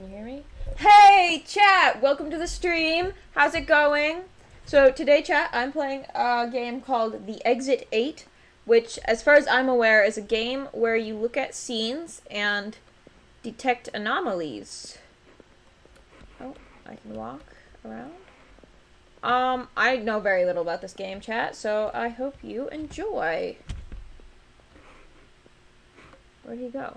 Can you hear me? Hey, chat! Welcome to the stream. How's it going? So, today, chat, I'm playing a game called The Exit 8, which, as far as I'm aware, is a game where you look at scenes and detect anomalies. Oh, I can walk around. Um, I know very little about this game, chat, so I hope you enjoy. Where'd he go?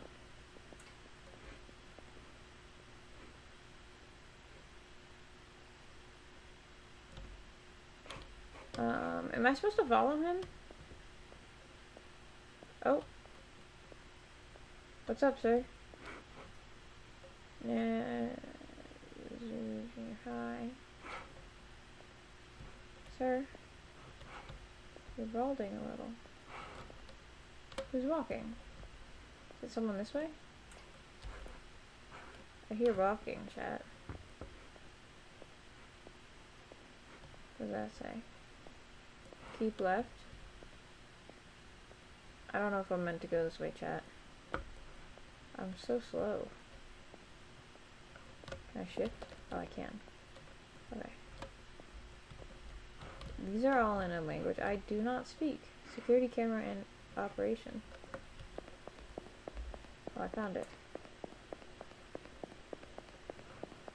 Um, am I supposed to follow him? Oh. What's up, sir? Yeah. Hi. Sir? You're balding a little. Who's walking? Is it someone this way? I hear walking, chat. What does that say? Keep left. I don't know if I'm meant to go this way, chat. I'm so slow. Can I shift? Oh, I can. Okay. These are all in a language I do not speak. Security camera in operation. Oh, I found it.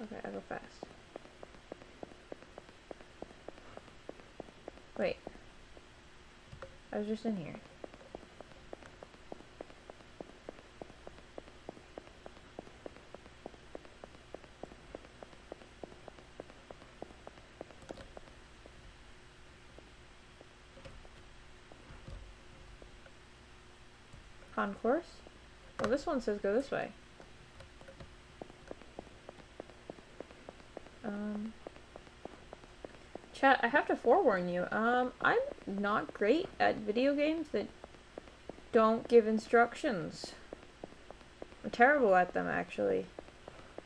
Okay, I go fast. Wait. I was just in here. Concourse? Well, this one says go this way. Um, chat, I have to forewarn you. Um, I'm not great at video games that don't give instructions. I'm terrible at them, actually.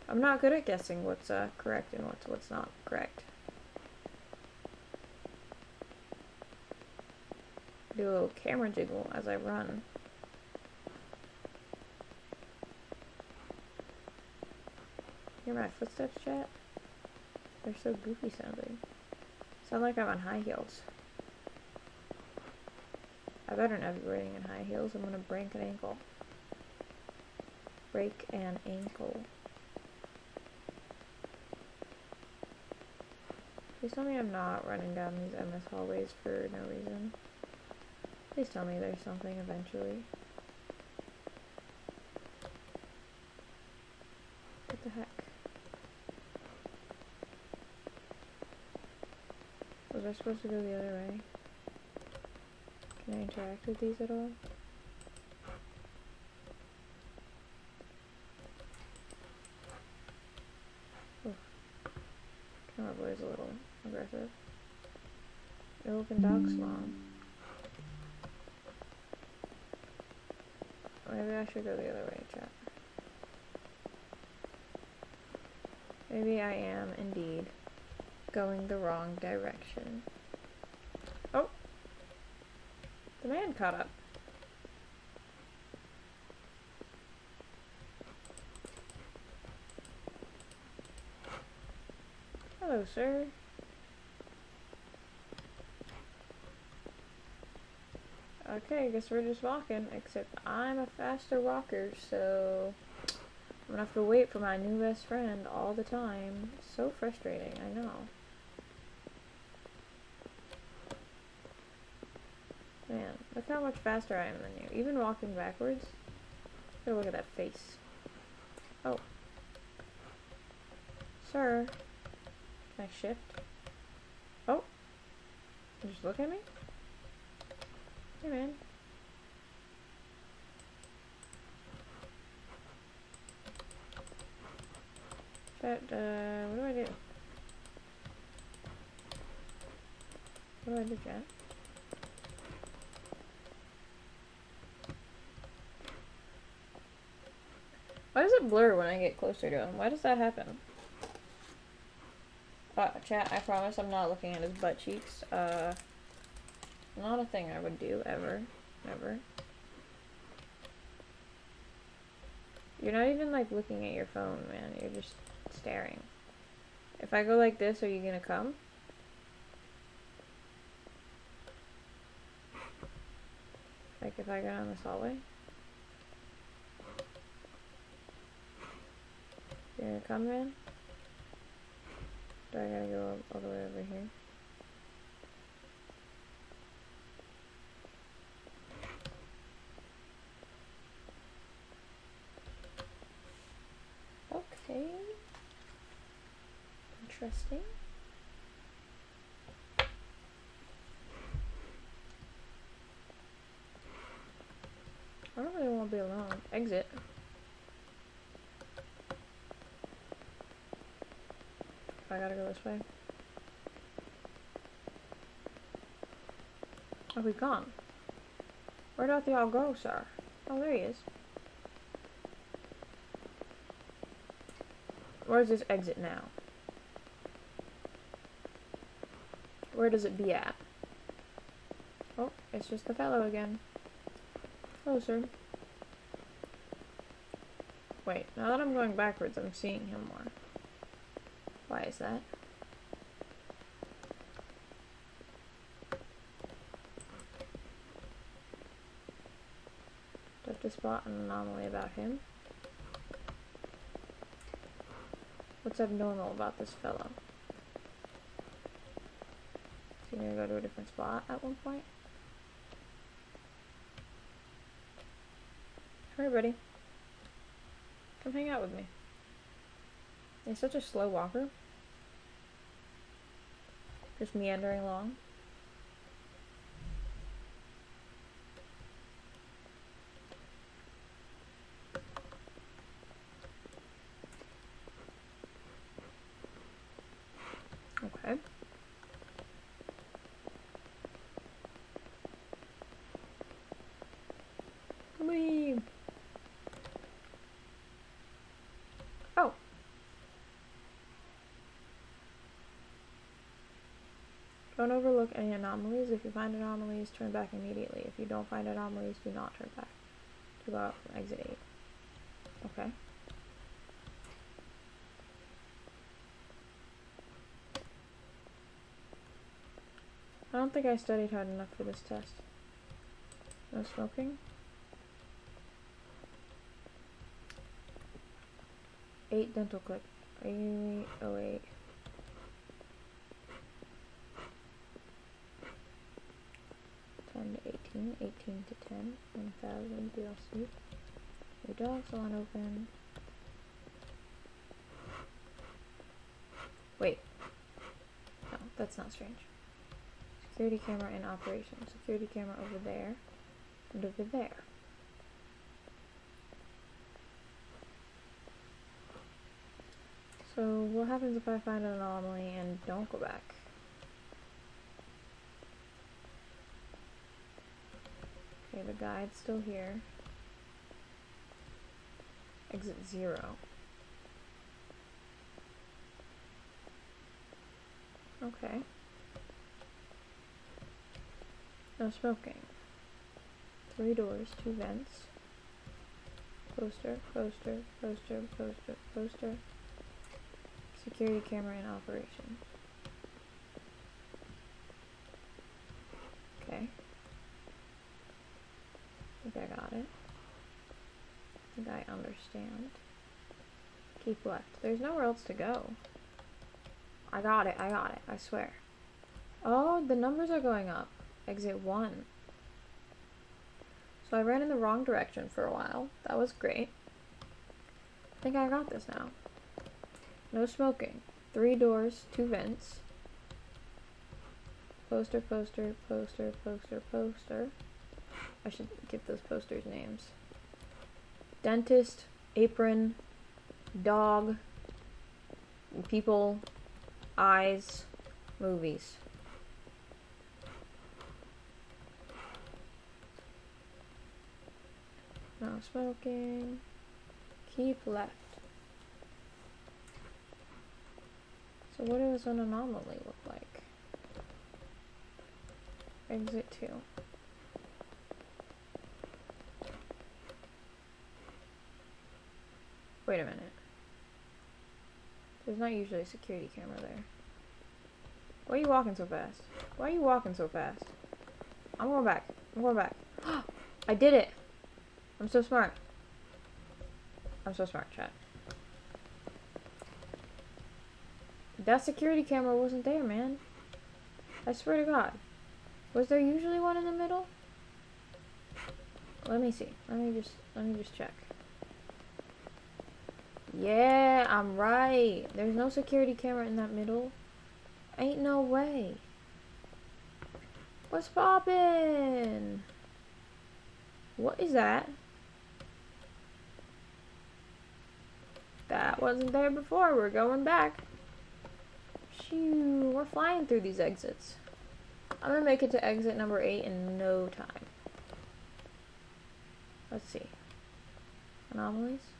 I'm not good at guessing what's uh, correct and what's what's not correct. Do a little camera jiggle as I run. Hear my footsteps, chat? They're so goofy sounding. Sound like I'm on high heels. I better not be riding in high heels. I'm gonna break an ankle. Break an ankle. Please tell me I'm not running down these MS hallways for no reason. Please tell me there's something eventually. What the heck? Was I supposed to go the other way? Can I interact with these at all? Oof. Camera boy is a little aggressive. Open dog salon. Oh, maybe I should go the other way, chat. Maybe I am indeed going the wrong direction. Oh! The man caught up. Hello, sir. Okay, I guess we're just walking, except I'm a faster walker, so I'm gonna have to wait for my new best friend all the time. So frustrating, I know. How much faster I am than you. Even walking backwards. look at that face. Oh. Sir. Can I shift? Oh. You just look at me? Hey, man. Chat, uh, what do I do? What do I do, chat? Blur when I get closer to him? Why does that happen? Uh, chat, I promise I'm not looking at his butt cheeks. Uh, not a thing I would do, ever. Never. You're not even like looking at your phone, man. You're just staring. If I go like this, are you gonna come? Like if I go down this hallway? Come, man? Do I gotta go all the way over here? Okay. Interesting. I don't really want to be alone. Exit. I gotta go this way. Oh, Are we gone? Where did they all go, sir? Oh, there he is. Where's this exit now? Where does it be at? Oh, it's just the fellow again. Closer. Wait, now that I'm going backwards, I'm seeing him more. Why is that? Do I have to spot an anomaly about him? What's abnormal about this fellow? Is he gonna go to a different spot at one point? Hi, buddy. Come hang out with me. He's such a slow walker. Just meandering along. Okay. Whee! Oh. Don't overlook any anomalies. If you find anomalies, turn back immediately. If you don't find anomalies, do not turn back. To go out from exit 8. Okay. I don't think I studied hard enough for this test. No smoking? Eight dental clip. Eight oh eight. Ten to eighteen. Eighteen to ten. One thousand DLC. New dog salon open. Wait. No, that's not strange. Security camera in operation. Security camera over there. And over there. So what happens if I find an anomaly and don't go back? Okay, the guide's still here. Exit zero. Okay. No smoking. Three doors, two vents. Poster, poster, poster, poster, poster. Security camera in operation. Okay. I think I got it. I think I understand. Keep left. There's nowhere else to go. I got it, I got it, I swear. Oh, the numbers are going up. Exit 1. So I ran in the wrong direction for a while. That was great. I think I got this now. No smoking. Three doors, two vents. Poster, poster, poster, poster, poster. I should give those posters names. Dentist, apron, dog, people, eyes, movies. No smoking. Keep left. So what does an anomaly look like? Exit 2. Wait a minute. There's not usually a security camera there. Why are you walking so fast? Why are you walking so fast? I'm going back. I'm going back. I did it! I'm so smart. I'm so smart, chat. That security camera wasn't there, man. I swear to God. Was there usually one in the middle? Let me see. Let me just let me just check. Yeah, I'm right. There's no security camera in that middle. Ain't no way. What's poppin'? What is that? That wasn't there before. We're going back. Shoo, we're flying through these exits. I'm gonna make it to exit number 8 in no time. Let's see. Anomalies?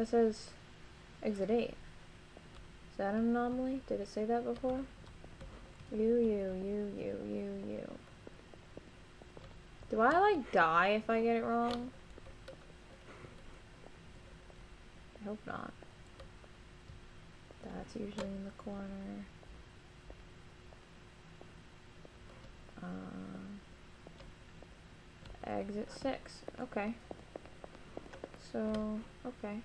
That says exit 8. Is that an anomaly? Did it say that before? You, you, you, you, you, you. Do I, like, die if I get it wrong? I hope not. That's usually in the corner. Um, exit 6. Okay. So, okay.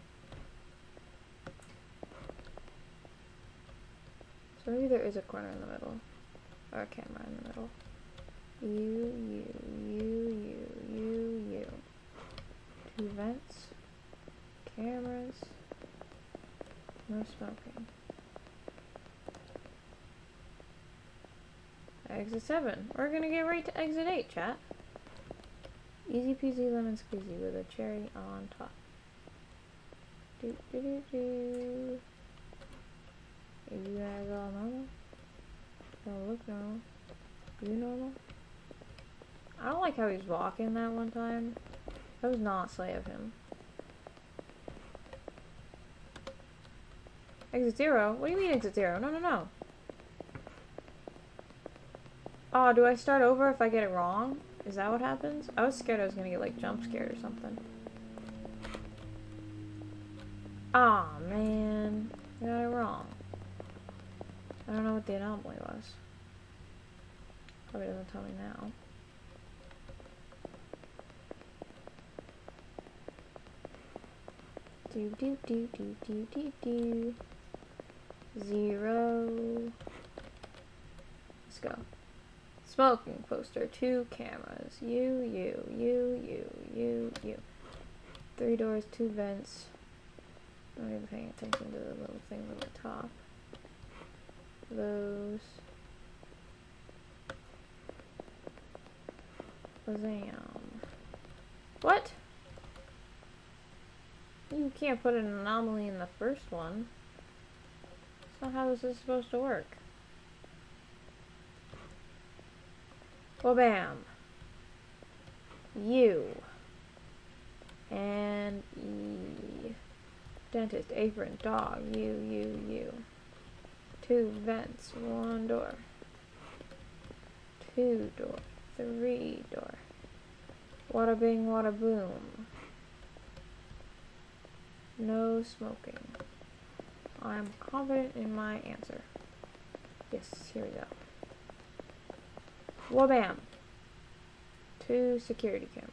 Maybe there is a corner in the middle. Or a camera in the middle. You, you, you, you, you, you. Two vents. Cameras. No smoking. Exit 7. We're gonna get right to exit 8, chat. Easy peasy lemon squeezy with a cherry on top. Do do do do. Are you guys all normal? Don't look normal. You normal? I don't like how he's walking that one time. That was not slay of him. Exit zero? What do you mean exit zero? No, no, no. Oh, do I start over if I get it wrong? Is that what happens? I was scared I was gonna get like jump scared or something. Aw, oh, man. I got it wrong. I don't know what the anomaly was. Probably doesn't tell me now. Do do do do do do do. Zero. Let's go. Smoking poster, two cameras. You, you, you, you, you, you. Three doors, two vents. I'm not even paying attention to the little things on the top. Those. Bazam. What? You can't put an anomaly in the first one. So how is this supposed to work. Well, bam. You. And E. Dentist, apron, dog, you, you, you. Two vents, one door. Two door, three door. Wada bing, wada boom. No smoking. I'm confident in my answer. Yes, here we go. Wabam! Two security cameras.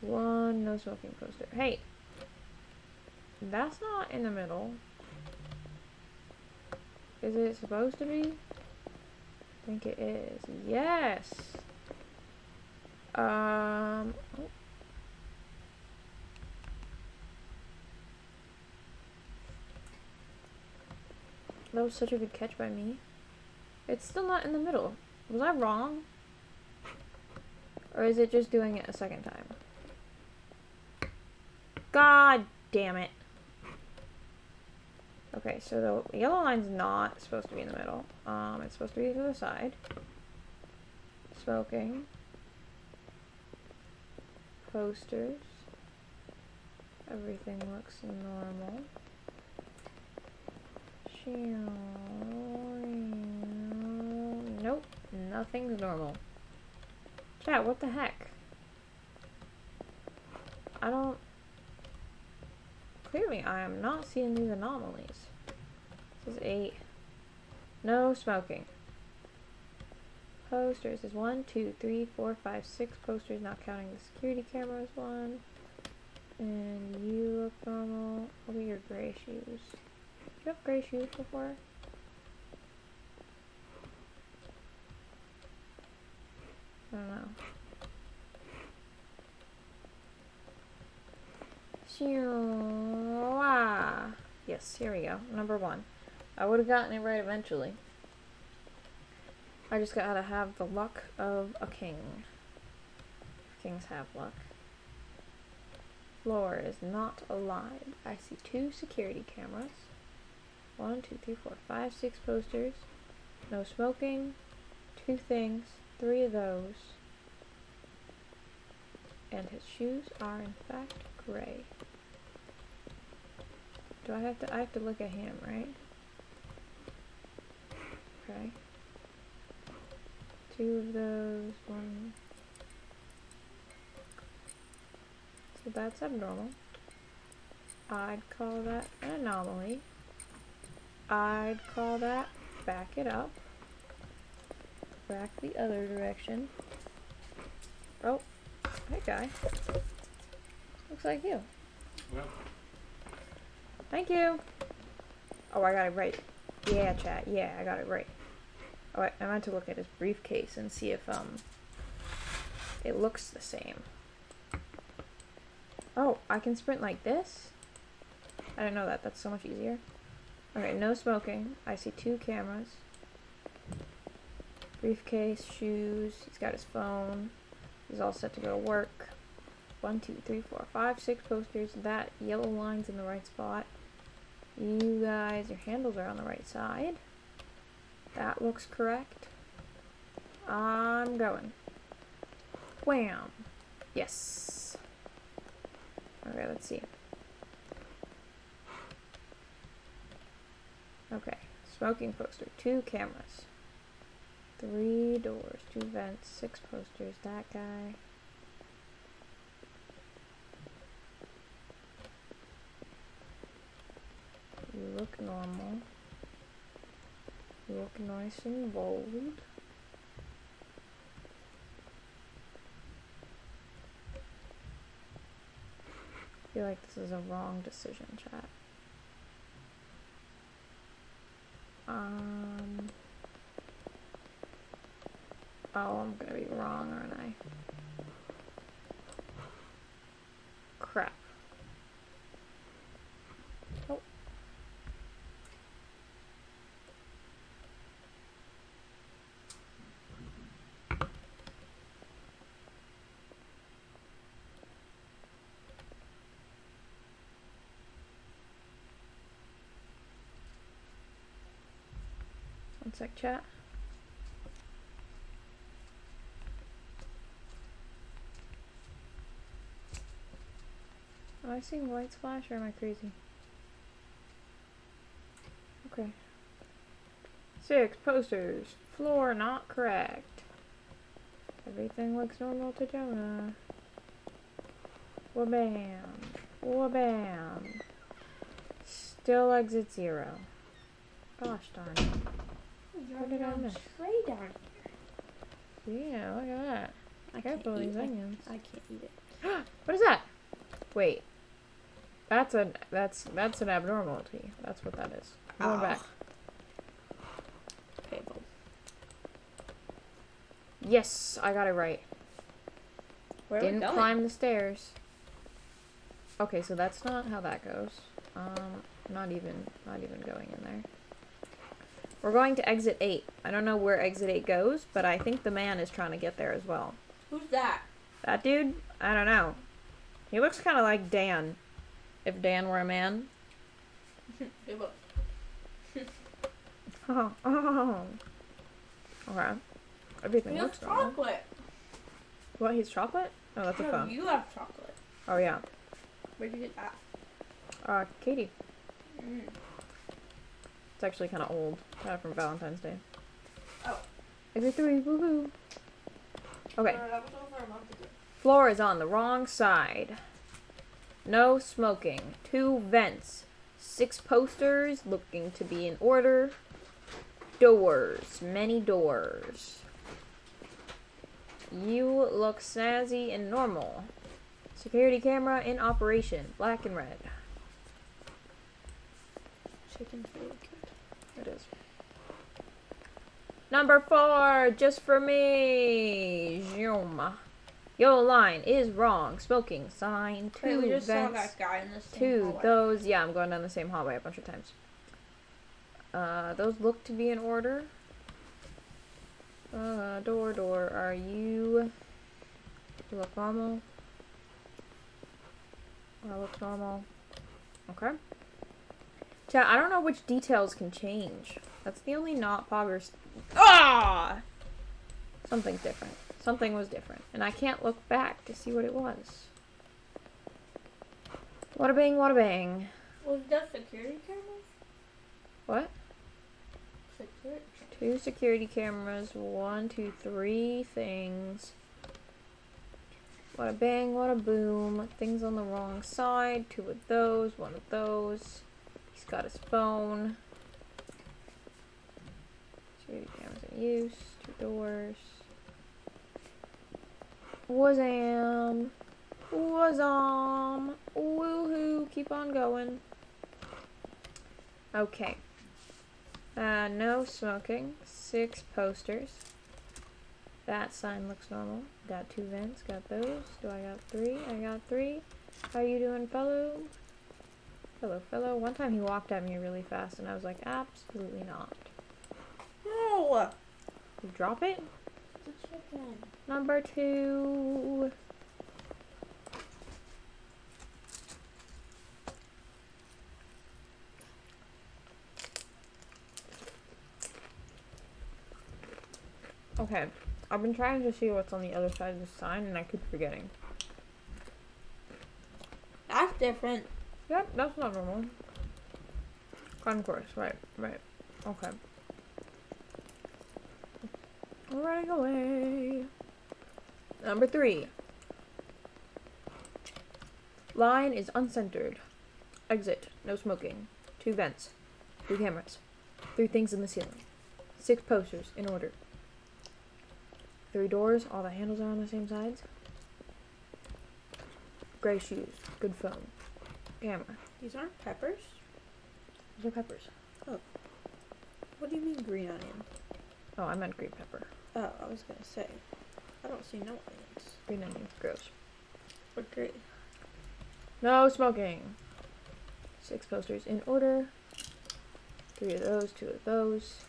One no smoking poster. Hey! That's not in the middle. Is it supposed to be? I think it is. Yes! Um... Oh. That was such a good catch by me. It's still not in the middle. Was I wrong? Or is it just doing it a second time? God damn it. Okay, so the yellow line's not supposed to be in the middle. Um, it's supposed to be to the side. Smoking. Posters. Everything looks normal. Nope. Nothing's normal. Chat, what the heck? I don't clearly I am not seeing these anomalies. This is eight. No smoking. Posters is one, two, three, four, five, six posters, not counting the security cameras one. And you look normal. Look at your gray shoes. Did you have gray shoes before? I don't know. Yes, here we go. Number one. I would have gotten it right eventually. I just gotta have the luck of a king. Kings have luck. Floor is not alive. I see two security cameras. One, two, three, four, five, six posters. No smoking. Two things. Three of those. And his shoes are in fact gray. Do I have to I have to look at him, right? Okay. Two of those, one. So that's abnormal. I'd call that an anomaly. I'd call that back it up. Back the other direction. Oh, hey guy. Looks like you. Thank you. Oh, I got it right. Yeah, chat. Yeah, I got it right. Oh, I, I meant to look at his briefcase and see if um it looks the same. Oh, I can sprint like this? I didn't know that. That's so much easier. Okay, no smoking. I see two cameras. Briefcase, shoes. He's got his phone. He's all set to go to work. One, two, three, four, five, six posters. That yellow line's in the right spot. You guys, your handles are on the right side. That looks correct. I'm going. Wham! Yes. Okay, let's see. Okay, smoking poster, two cameras, three doors, two vents, six posters. That guy. You look normal. Look nice and bold. I feel like this is a wrong decision, chat. Um. Oh, I'm gonna be wrong, aren't I? Crap. Oh. Chat. Am I seeing lights flash or am I crazy? Okay. Six posters. Floor not cracked. Everything looks normal to Jonah. Wabam. Wabam. Still exit zero. Gosh darn it. What did I miss? Tray down. Yeah, look at that. I Careful, can't these eat it. onions. I can't eat it. What is that? Wait. That's an that's that's an abnormality. That's what that is. Going Oh. back. Painful. Yes, I got it right. Where Didn't climb the stairs. Okay, so that's not how that goes. Um, not even not even going in there. We're going to exit eight. I don't know where exit eight goes, but I think the man is trying to get there as well. Who's that? That dude, I don't know. He looks kind of like Dan. If Dan were a man. Oh, oh. Okay. Everything He looks chocolate. What? He's chocolate? Oh, that's a No, phone. you have chocolate. Oh yeah. Where'd you get that? Uh, Katie. It's actually kind of old. Got it from Valentine's Day. Oh. Exit three. Woohoo. Okay. Uh, that was over a month ago. Floor is on the wrong side. No smoking. Two vents. Six posters looking to be in order. Doors. Many doors. You look snazzy and normal. Security camera in operation. Black and red. Chicken's really good. It is. Number four, just for me. Zoom. Your line is wrong. Smoking sign. Two Wait, we just saw vents. that guy in the same Two. hallway. Those. Yeah, I'm going down the same hallway a bunch of times. Uh, those look to be in order. Uh, door, door. Are you? You look normal. I look normal. Okay. Chat, I don't know which details can change. That's the only not poggers. Ah! Something's different. Something was different. And I can't look back to see what it was. What a bang, what a bang. Was that security cameras? What? Security. Two security cameras, one, two, three things. What a bang, what a boom. Things on the wrong side. Two of those, one of those. He's got his phone. Security cameras in use. Two doors. Wazam. Wazam. Woohoo. Keep on going. Okay. Uh, no smoking. Six posters. That sign looks normal. Got two vents. Got those. Do I got three? I got three. How you doing, fellow? Fellow, fellow. One time he walked at me really fast, and I was like, absolutely not. No! You drop it. Number two. Okay, I've been trying to see what's on the other side of the sign, and I keep forgetting. That's different. Yep, that's not normal. Concourse, right, right. Okay. Running away. Number three. Line is uncentered. Exit, no smoking. Two vents. Two cameras. Three things in the ceiling. Six posters, in order. Three doors, all the handles are on the same sides. Gray shoes, good phone. Camera. These aren't peppers? These are peppers. Oh. What do you mean green onion? Oh, I meant green pepper. Oh, I was gonna say. I don't see no onions. Green onions, gross. But green. No smoking. Six posters in order. Three of those, two of those.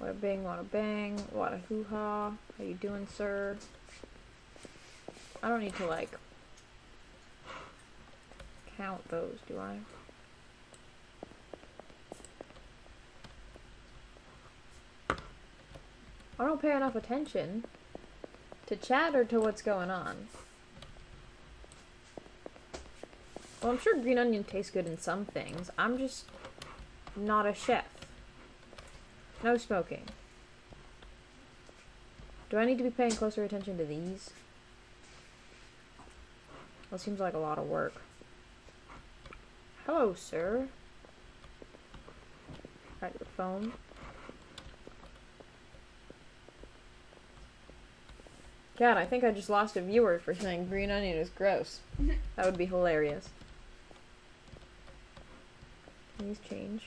Wada bang, wada bang, wada hoo ha. How you doing, sir? I don't need to like count those, do I? I don't pay enough attention to chat or to what's going on. Well, I'm sure green onion tastes good in some things. I'm just not a chef. No smoking. Do I need to be paying closer attention to these? That seems like a lot of work. Hello, sir. Got your phone. God, I think I just lost a viewer for saying green onion is gross. That would be hilarious. Please change?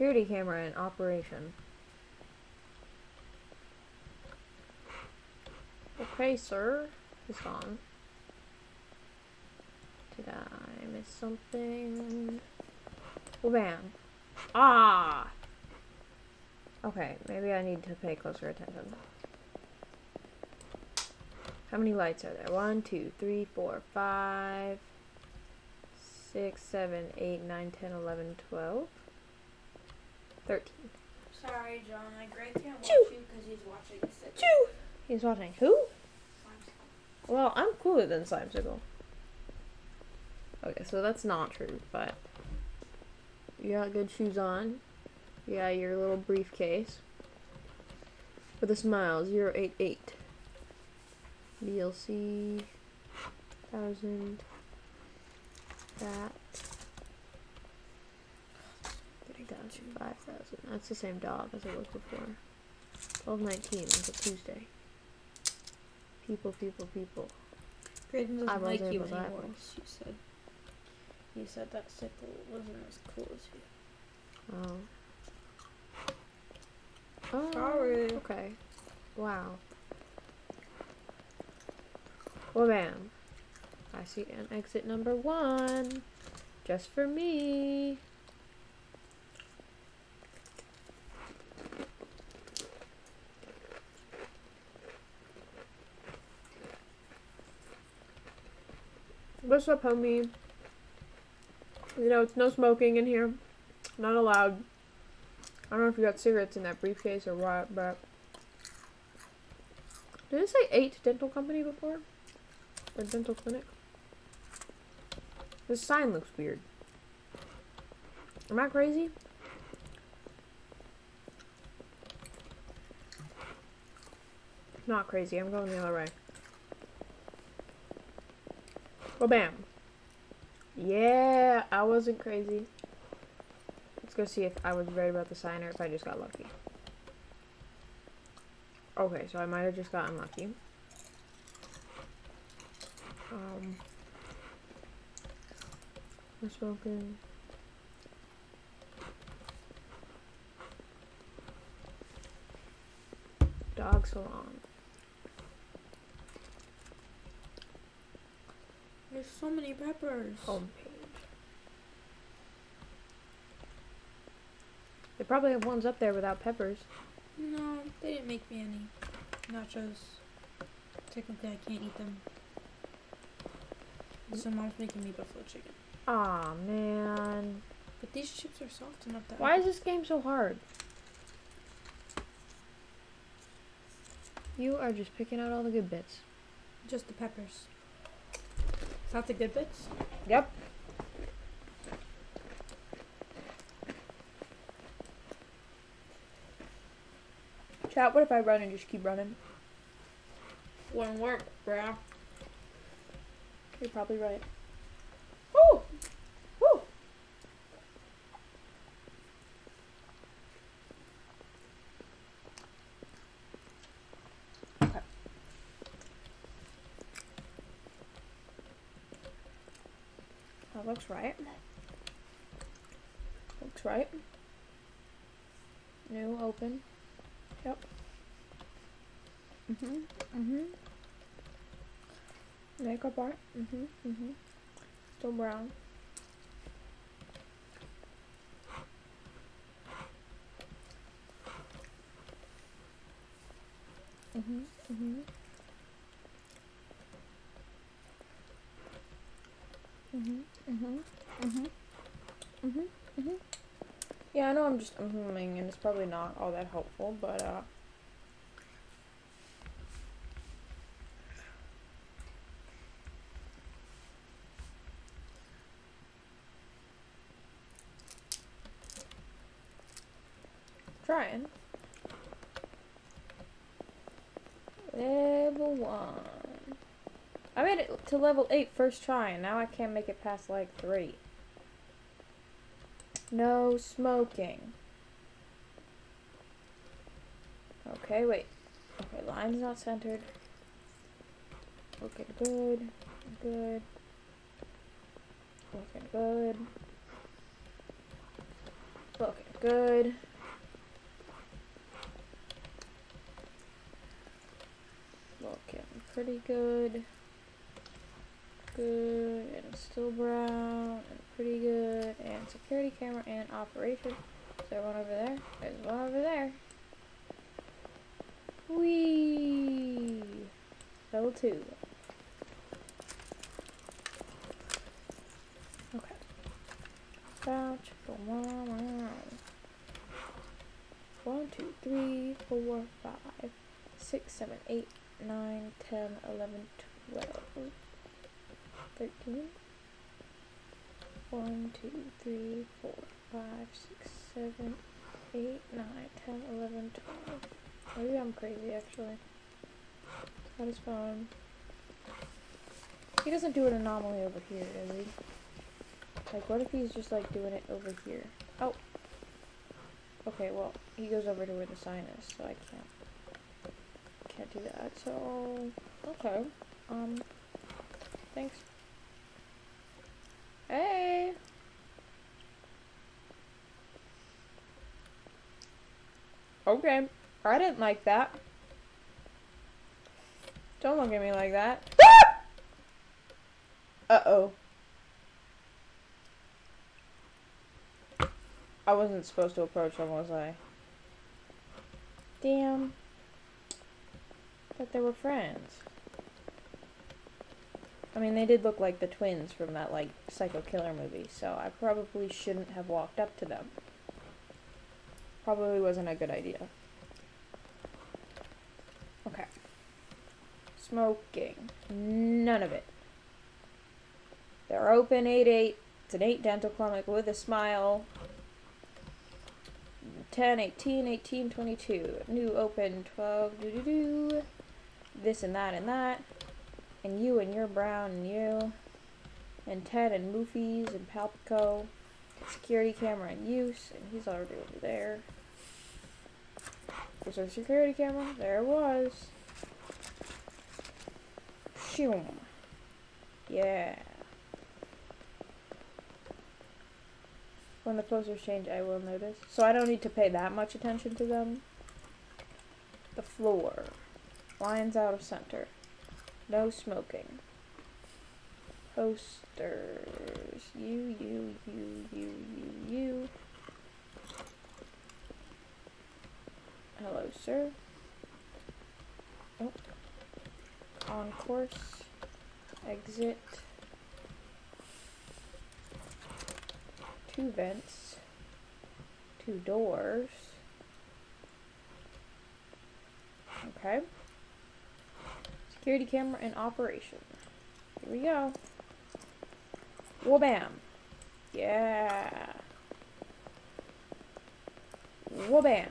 Security camera in operation. Okay, sir. It's on. Did I miss something? Bam. Ah! Okay, maybe I need to pay closer attention. How many lights are there? One, two, three, four, five, six, seven, eight, nine, ten, eleven, twelve, thirteen. Sorry, John. I Greg can't watch Choo. you because he's watching city. Choo! He's watching who? Well, I'm cooler than Slimecicle. Okay, so that's not true, but You got good shoes on. You got your little briefcase. With a smile, 088. DLC. Thousand. That. Thousand, five thousand. That's the same dog as it was before. Twelve nineteen It's a Tuesday. People, people, people. Graydon doesn't Eyeballs, like you eyeballs, anymore. eyeballs. She said. He said that sickle wasn't as cool as you. Oh. Oh. Sorry. Okay. Wow. Well, bam. I see an exit number one. Just for me. What's up, homie? You know, it's no smoking in here. Not allowed. I don't know if you got cigarettes in that briefcase or what, but. Did it say eight dental company before? Or dental clinic? This sign looks weird. Am I crazy? Not crazy, I'm going the other way. Well, bam. Yeah, I wasn't crazy. Let's go see if I was right about the sign or if I just got lucky. Okay, so I might have just gotten lucky. Um, we're smoking. Dog salon. There's so many peppers. Homepage. They probably have ones up there without peppers. No, they didn't make me any nachos. Technically, I can't eat them. So mm-hmm. mom's making me buffalo chicken. Aw, man. But these chips are soft enough that. Why is this game so hard? You are just picking out all the good bits. Just the peppers. Is that the good bits? Yep. Chat, what if I run and just keep running? Wouldn't work, bruh. You're probably right. Woo! Woo! Okay. That looks right. Looks right. New, open. Yep. Mhm. Mhm. Makeup art. Mhm. Mhm. Still brown. Mhm. Mhm. Mhm. Mhm. Mhm. Mhm. Mhm. Yeah, I know I'm just humming, and it's probably not all that helpful, but uh. Trying. Level one. I made it to level eight first try, and now I can't make it past like three. No smoking. Okay, wait. Okay, line's not centered. Looking good. Good. Looking good. Looking good. Looking pretty good. Good. And still brown. And pretty good. And security camera and operation. Is there one over there? There's one over there. Whee! Level two. Okay. Vouch for one. One, two, three, four, five, six, seven, eight, nine, ten, eleven, twelve, thirteen. One, two, three, four, five, six, seven, eight, nine, ten, eleven, twelve. Maybe I'm crazy actually. Got his phone. He doesn't do an anomaly over here, does he? Like, what if he's just like doing it over here? Oh. Okay, well, he goes over to where the sign is, so I can't can't do that. So, okay. Um, thanks. Hey. Okay. I didn't like that. Don't look at me like that. Uh-oh. I wasn't supposed to approach them, was I? Damn. Thought they were friends. I mean, they did look like the twins from that, like, Psycho Killer movie, so I probably shouldn't have walked up to them. Probably wasn't a good idea. Okay. Smoking. None of it. They're open 8-8. It's an 8 dental clinic with a smile. 10, 18, 18, 22. New open 12, doo doo doo. This and that and that. And you and your brown and you. And Ted and Moofies and Palpico. Security camera in use. And he's already over there. Was there a security camera? There it was. Shoom. Yeah. When the posters change, I will notice. So I don't need to pay that much attention to them. The floor. Lines out of center. No smoking. Posters. You, you, you, you, you, you. Hello, sir. Oh. On course. Exit. Two vents. Two doors. Okay. Security camera in operation. Here we go. Whabam. Yeah. Whabam.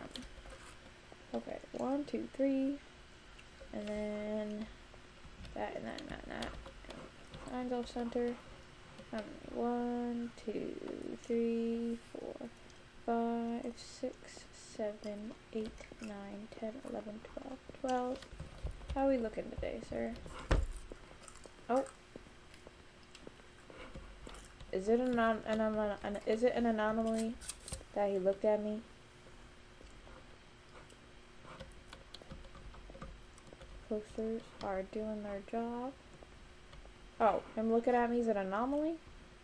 Okay, one, two, three. And then that and that and that and that. Off center. Um, one, two, three, four, five, six, seven, eight, nine, ten, eleven, twelve, twelve. How are we looking today, sir? Oh. Is it an, an, an, an is it an anomaly that he looked at me? Posters are doing their job. Oh, him looking at me is an anomaly?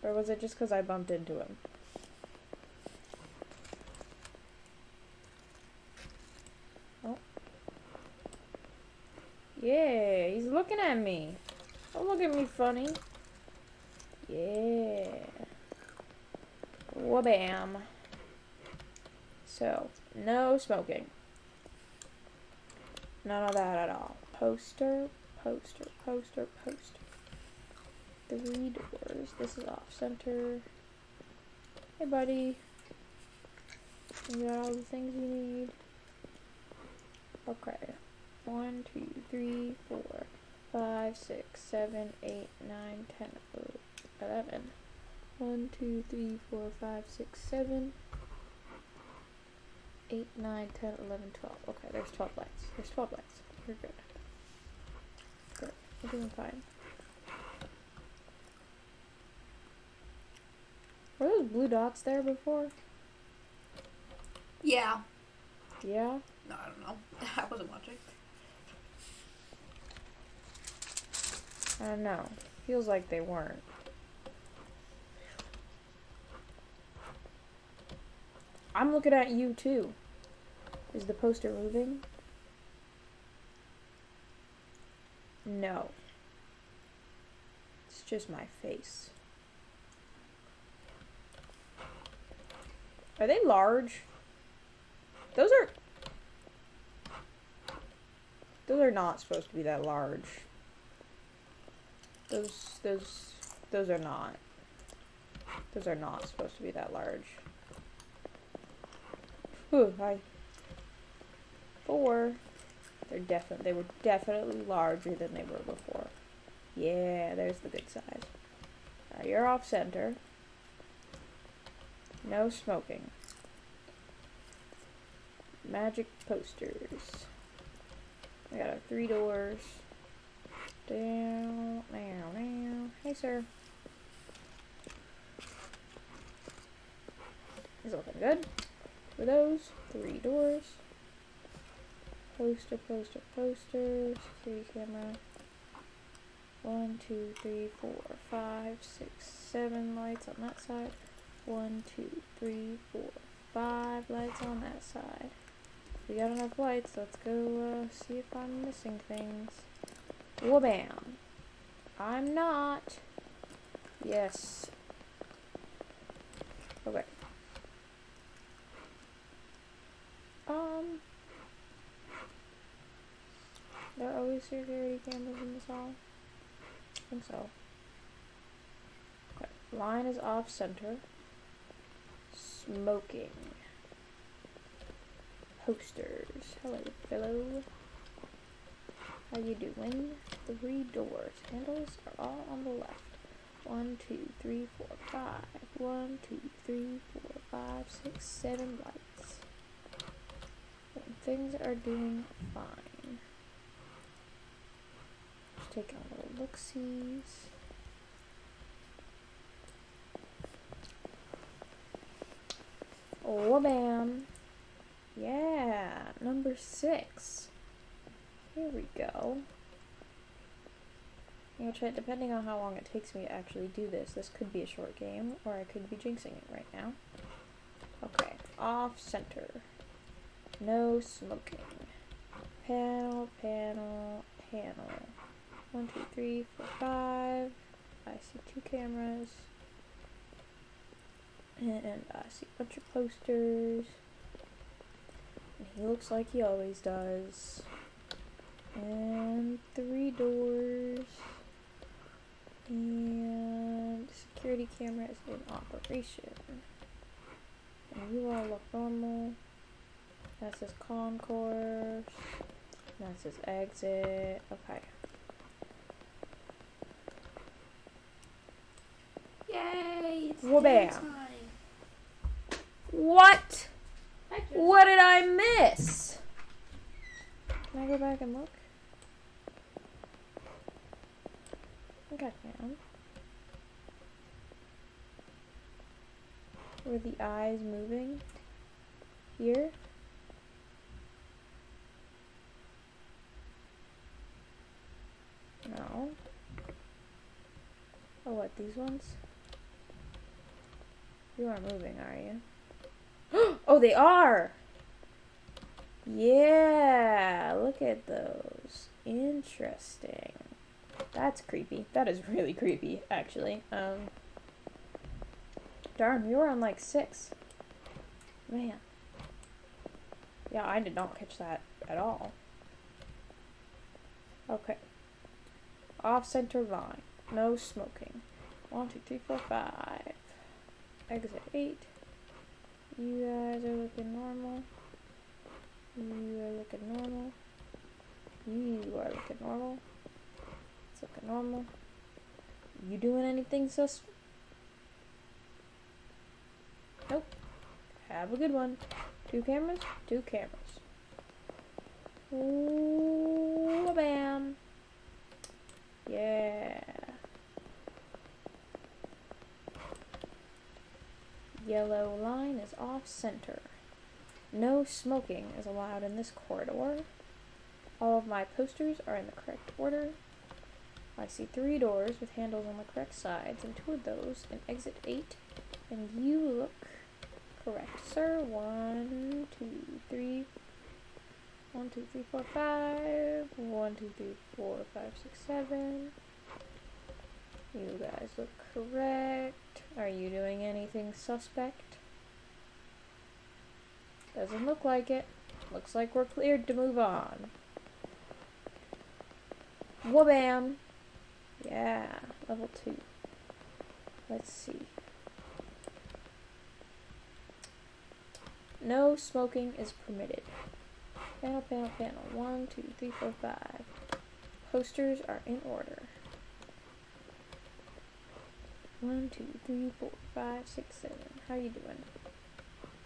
Or was it just because I bumped into him? Yeah, he's looking at me. Don't look at me funny. Yeah. Wabam. So, no smoking. None of that at all. Poster, poster, poster, poster. Three doors. This is off center. Hey, buddy. You got all the things you need. Okay. One, two, three, four, five, six, seven, eight, nine, ten, eleven. One, two, three, four, five, six, seven, eight, nine, ten, eleven, twelve. Okay, there's twelve lights. There's twelve lights. We're good. Good. You're doing fine. Were those blue dots there before? Yeah. Yeah? No, I don't know. I wasn't watching. I don't know. Feels like they weren't. I'm looking at you too. Is the poster moving? No. It's just my face. Are they large? Those are... Those are not supposed to be that large. Those, those, those are not. Those are not supposed to be that large. Whew, hi. Four. They're definite. They were definitely larger than they were before. Yeah, there's the good size. Alright, you're off center. No smoking. Magic posters. I got our three doors. Down, now, now. Hey, sir. He's looking good. For those, three doors. Poster, poster, poster. Security camera. One, two, three, four, five, six, seven lights on that side. One, two, three, four, five lights on that side. We got enough lights. Let's go uh, see if I'm missing things. Wabam! I'm not. Yes. Okay. Um. There are always security cameras in this hall. I think so. Okay. Line is off center. Smoking. Posters. Hello, fellow. How you doing? Three doors. Handles are all on the left. One, two, three, four, five. One, two, three, four, five, six, seven lights. And things are doing fine. Just taking a little look-sees. Oh, bam. Yeah, number six. Here we go. Chet, depending on how long it takes me to actually do this, this could be a short game, or I could be jinxing it right now. Okay, off center. No smoking. Panel, panel, panel. One, two, three, four, five. I see two cameras. And I see a bunch of posters. And he looks like he always does. And three doors. And security camera is in operation. And you all look normal. That says concourse. That says exit. Okay. Yay! It's daytime. What? What did I miss? Can I go back and look? Think I can. Were the eyes moving? Here? No. Oh, what, these ones? You aren't moving, are you? oh, they are! Yeah, look at those. Interesting. That's creepy. That is really creepy, actually. Um, darn, we were on like six. Man. Yeah, I did not catch that at all. Okay. Off center line. No smoking. One, two, three, four, five. Exit eight. You guys are looking normal. You are looking normal. You are looking normal. It's looking normal. You doing anything sus? Nope. Have a good one. Two cameras, two cameras. Ooh, bam. Yeah. Yellow line is off center. No smoking is allowed in this corridor. All of my posters are in the correct order. I see three doors with handles on the correct sides, and two of those in exit 8. And you look correct, sir. One, two, three. One, two, three, four, five. One, two, three, four, five, six, seven. You guys look correct. Are you doing anything suspect? Doesn't look like it. Looks like we're cleared to move on. Wabam! Yeah, level two. Let's see. No smoking is permitted. Panel, panel, panel. One, two, three, four, five. Posters are in order. One, two, three, four, five, six, seven. How you doing?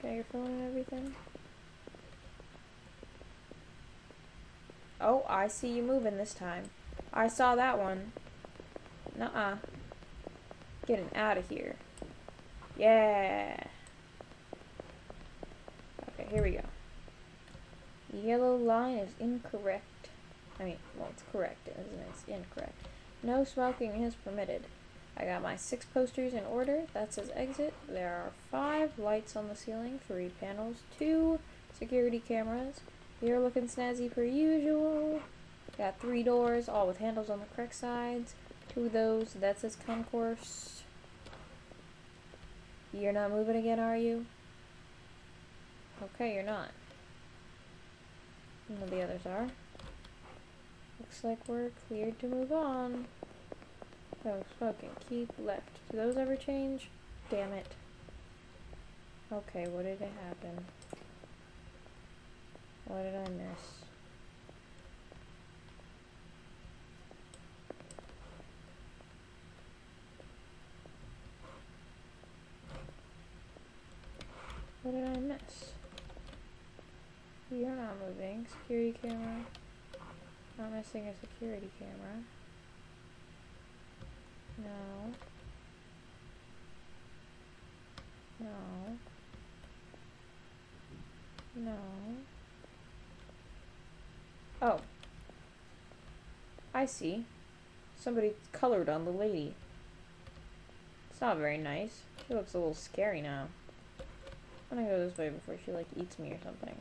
Got your phone and everything? Oh, I see you moving this time. I saw that one. Nuh-uh. Getting out of here. Yeah. Okay, here we go. Yellow line is incorrect. I mean, well, it's correct, isn't it? It's incorrect. No smoking is permitted. I got my six posters in order. That says exit. There are five lights on the ceiling, three panels, two security cameras. You're looking snazzy per usual. Got three doors, all with handles on the correct sides. Of those, that says concourse. You're not moving again, are you? Okay, you're not. None of the others are. Looks like we're cleared to move on. Oh, smoking. Keep left. Do those ever change? Damn it. Okay, what did it happen? What did I miss? What did I miss? You're not moving. Security camera. Not missing a security camera. No. No. No. Oh. I see. Somebody colored on the lady. It's not very nice. She looks a little scary now. I'm gonna go this way before she like eats me or something.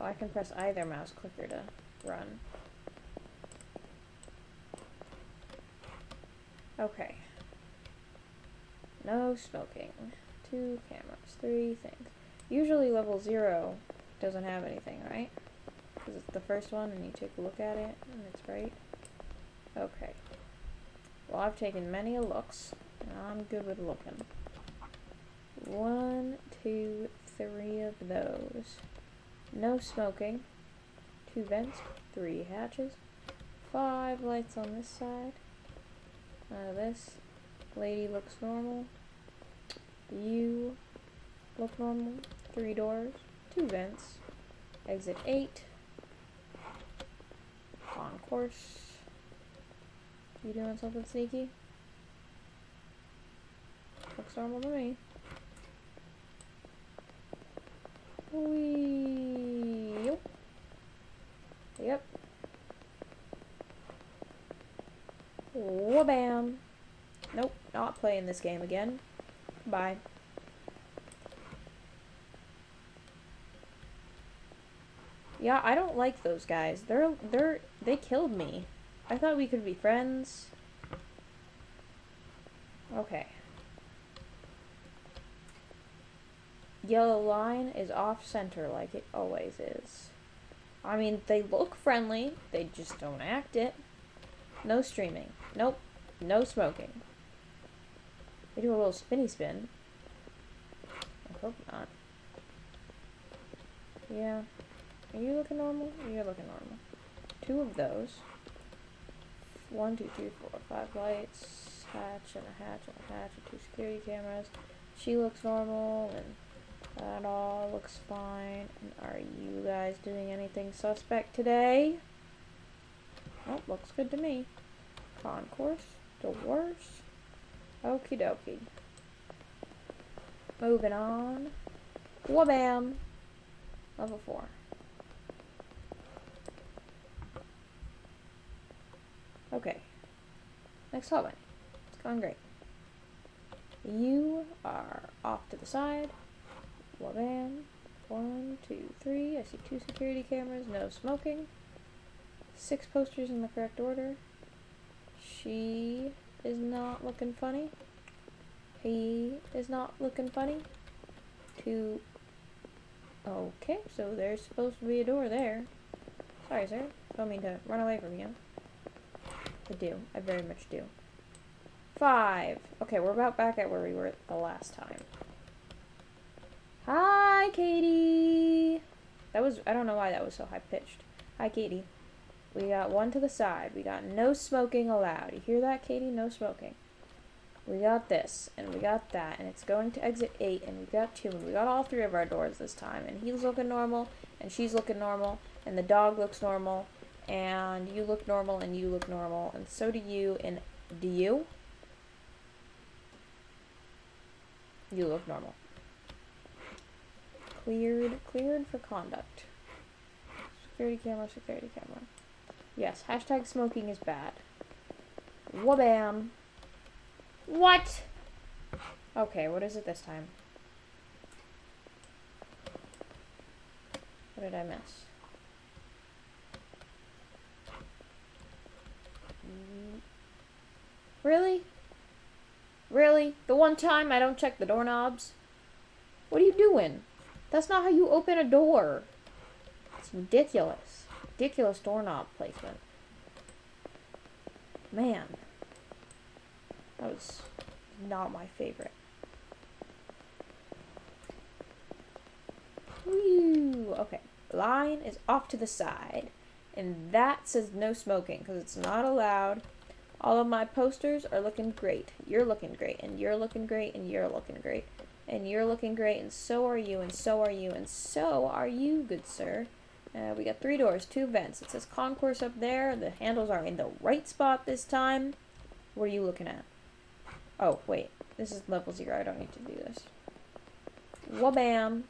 Oh, I can press either mouse clicker to run. Okay. No smoking. Two cameras. Three things. Usually level zero doesn't have anything, right? Because it's the first one and you take a look at it and it's right. Okay. Well, I've taken many a looks. I'm good with looking. One, two, three of those. No smoking. Two vents. Three hatches. Five lights on this side. Of this. Lady looks normal. You look normal. Three doors. Two vents. Exit 8. Concourse. You doing something sneaky? Looks normal to me. Wee. Yep. Yep. Wha-bam. Nope, not playing this game again. Bye. Yeah, I don't like those guys. They're they're they killed me. I thought we could be friends. Okay. Yellow line is off center like it always is. I mean, they look friendly, they just don't act it. No streaming. Nope. No smoking. They do a little spinny spin. I hope not. Yeah. Are you looking normal? You're looking normal. Two of those. One, two, three, four, five lights. Hatch and a hatch and a hatch and two security cameras. She looks normal and that all looks fine. And are you guys doing anything suspect today? Oh, looks good to me. Concourse, doors. Okie dokie. Moving on. Wabam! Level 4. Okay. Next hallway. It's going great. You are off to the side. One, two, three. I see two security cameras. No smoking. Six posters in the correct order. She is not looking funny. He is not looking funny. Two. Okay, so there's supposed to be a door there. Sorry, sir. Don't mean to run away from you. I do. I very much do. five. Okay, we're about back at where we were the last time. Hi, Katie. That was, I don't know why that was so high pitched. Hi, Katie. We got one to the side. We got no smoking allowed. You hear that, Katie? No smoking. We got this, and we got that, and it's going to exit 8, and we got 2, and we got all three of our doors this time, and he's looking normal, and she's looking normal, and the dog looks normal, and you look normal, and you look normal, and so do you, and do you? You look normal. Cleared, cleared for conduct. Security camera, security camera. Yes, hashtag smoking is bad. Wabam. What? Okay, what is it this time? What did I miss? Really? Really? The one time I don't check the doorknobs? What are you doing? That's not how you open a door. It's ridiculous. Ridiculous doorknob placement. Man. That was not my favorite. Woo! Okay, line is off to the side. And that says no smoking because it's not allowed. All of my posters are looking great. You're looking great, and you're looking great, and you're looking great. And you're looking great, and so are you, and so are you, and so are you, good sir. Uh, we got three doors, two vents. It says concourse up there. The handles are in the right spot this time. What are you looking at? Oh, wait. This is level zero. I don't need to do this. Wabam.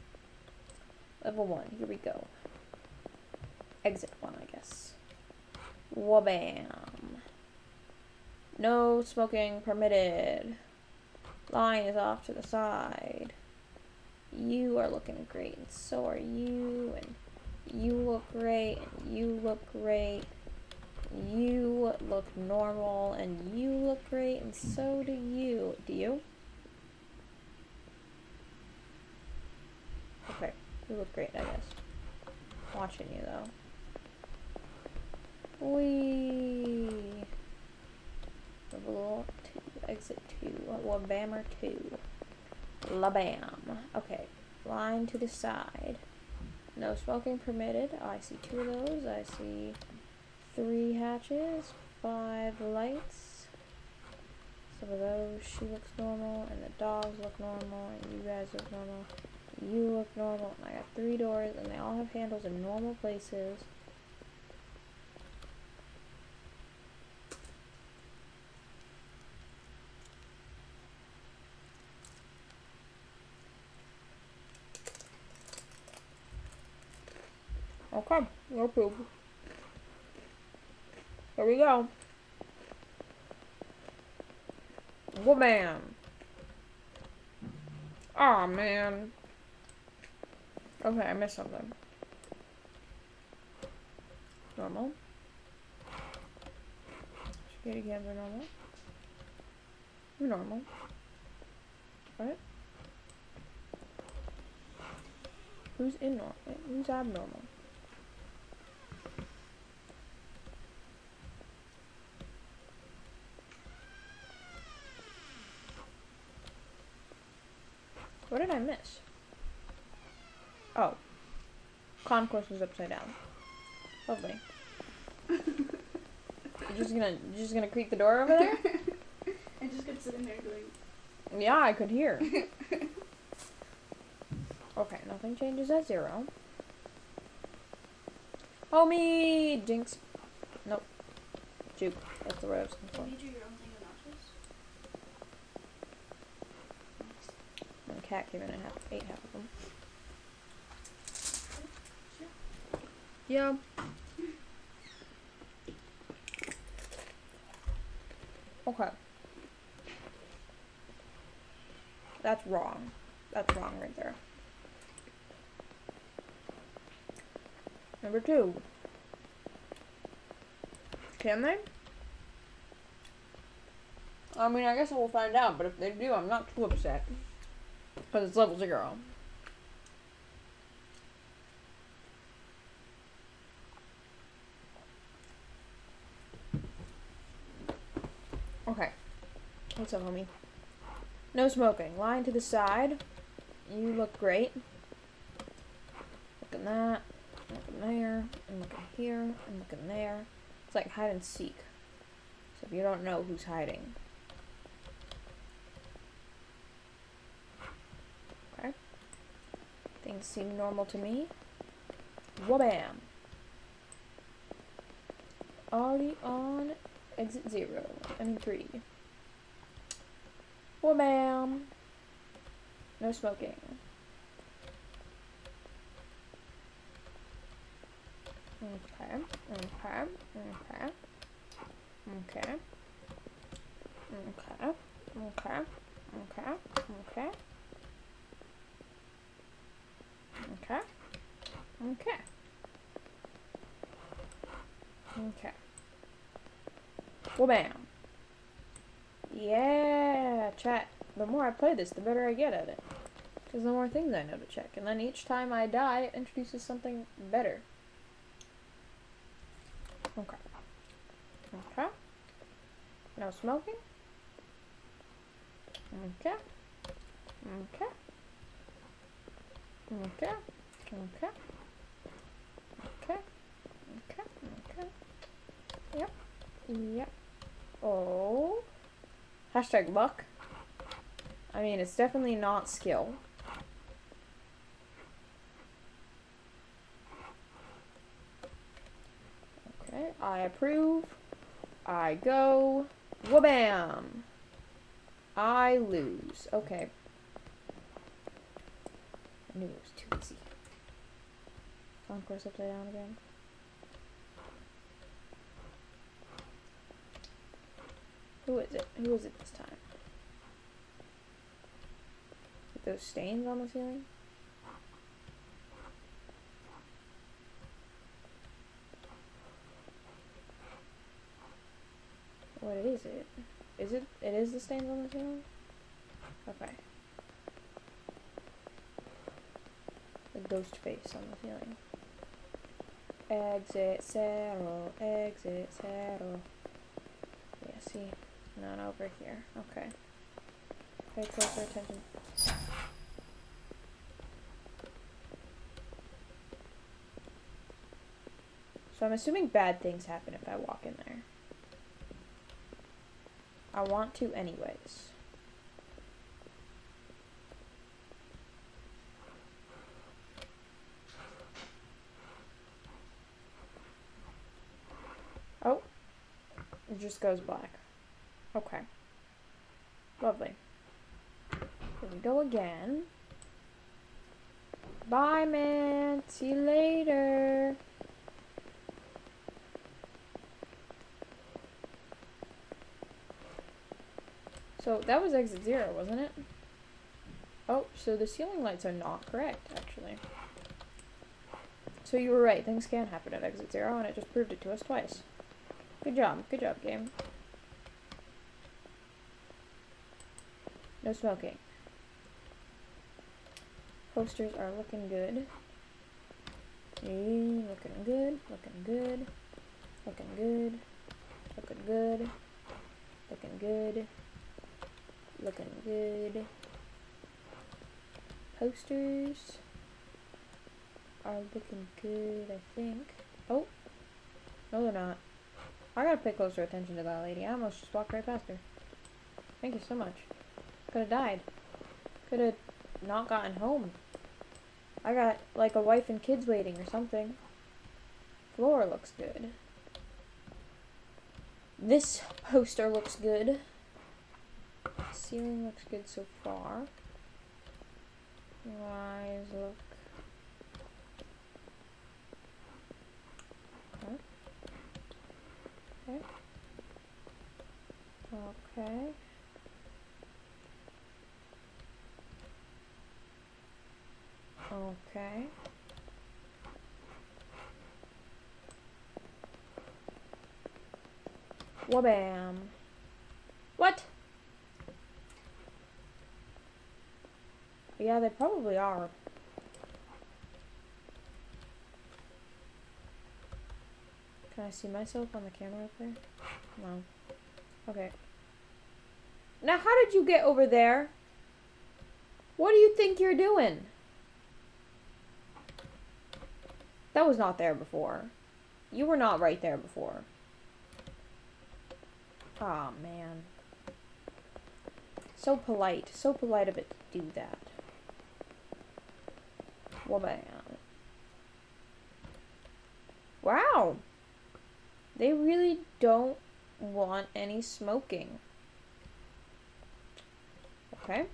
Level one. Here we go. Exit one, I guess. Wabam. No smoking permitted. Line is off to the side. You are looking great, and so are you, and you look great, and you look great. You look normal, and you look great, and so do you. Do you? Okay, you look great, I guess. Watching you, though. Wee. 2, exit 2, uh, Wabammer 2. La bam. Okay, line to the side. No smoking permitted. I see two of those. I see three hatches, five lights. Some of those, she looks normal, and the dogs look normal, and you guys look normal. You look normal, and I got three doors, and they all have handles in normal places. Okay, no poop. Here we go. Woman. Aw, oh, man. Okay, I missed something. Normal. Security cams are normal. Normal. What? Who's in normal? Who's abnormal? What did I miss? Oh. Concourse was upside down. Lovely. you're just gonna you're just gonna creak the door over there? I just kept sitting there going. Yeah, I could hear. okay, nothing changes at zero. Oh me Jinx. Nope. Juke. That's the word I was looking for. Did you do your own thing of nachos? And cat came in and half, ate half of them. Yeah. Okay. That's wrong. That's wrong right there. Number two. Can they? I mean, I guess we'll find out, but if they do, I'm not too upset. Because it's level zero. Okay. What's up, homie? No smoking. Line to the side. You look great. Look at that. Look in there. And look in here. And look in there. It's like hide and seek. So if you don't know who's hiding. Okay. Things seem normal to me. Wabam! Already on exit zero. I mean three. Wabam! No smoking. Okay, okay, okay. Okay. Okay. Okay. Okay. Okay. Okay. Okay. Okay. Well, bam. Yeah, chat. The more I play this, the better I get at it. Because the more things I know to check. And then each time I die, it introduces something better. Okay. Okay. No smoking. Okay. Okay. Okay. Okay. Okay. Okay. Okay. Yep. Yep. Oh. Hashtag luck. I mean, it's definitely not skill. Okay, I approve. I go. Wabam! I lose. Okay. I knew it was too easy. Concourse upside down again. Who is it? Who is it this time? With those stains on the ceiling? What is it? Is it? It is the stains on the ceiling? Okay. The ghost face on the ceiling. Exit zero, exit zero. Yeah, see? Not over here. Okay. Pay closer attention. So I'm assuming bad things happen if I walk in there. I want to anyways. Oh. It just goes black. Okay. Lovely. Here we go again. Bye, man. See you later. So that was exit zero, wasn't it? Oh, so the ceiling lights are not correct, actually. So you were right, things can happen at exit zero, and it just proved it to us twice. Good job, good job, game. No smoking. Posters are looking good. Yeah, looking good, looking good, looking good, looking good, looking good, looking good. Posters are looking good, I think. Oh, no they're not. I gotta pay closer attention to that lady. I almost just walked right past her. Thank you so much. Could have died. Could have not gotten home. I got like a wife and kids waiting or something. Floor looks good. This poster looks good. Ceiling looks good so far. Eyes look. Okay. Okay. Okay. Okay. Wabam. What? Yeah, they probably are. I see myself on the camera up there? No. Okay. Now, how did you get over there? What do you think you're doing? That was not there before. You were not right there before. Aw, oh, man. So polite. So polite of it to do that. Woman. Wow. They really don't want any smoking. Okay.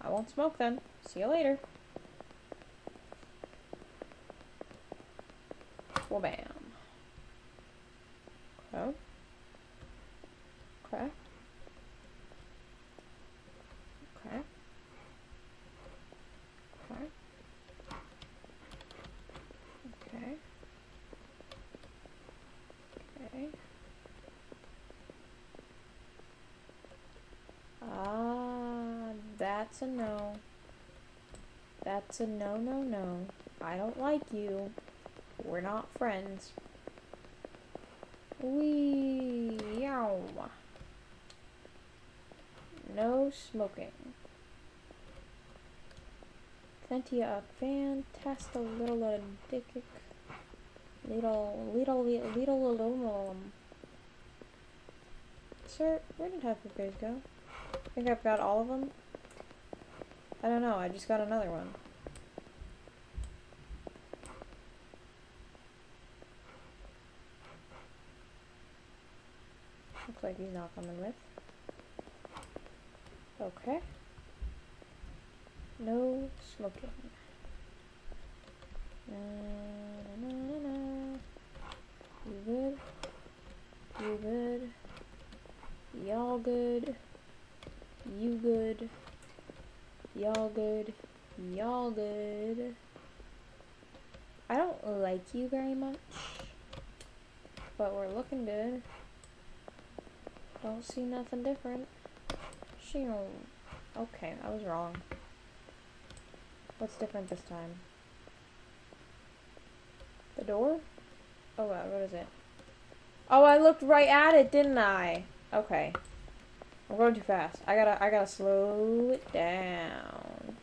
I won't smoke then. See you later. Well, bam. Okay. Okay. Okay. Okay. Okay. Ah, that's a no. That's a no, no, no. I don't like you. We're not friends. Wee, yow. No smoking. Plenty of fantastic little little dick. Little, little, little, little, little, um. Sir, where did half of guys go? I think I've got all of them. I don't know, I just got another one. Like he's not coming with. Okay. No smoking. Na, na, na, na. You good? You good? Y'all good? You good? Y'all good? Y'all good? I don't like you very much, but we're looking good. Don't see nothing different. She Okay, I was wrong. What's different this time? The door? Oh, wow, what is it? Oh, I looked right at it, didn't I? Okay. I'm going too fast. I gotta, I gotta slow it down.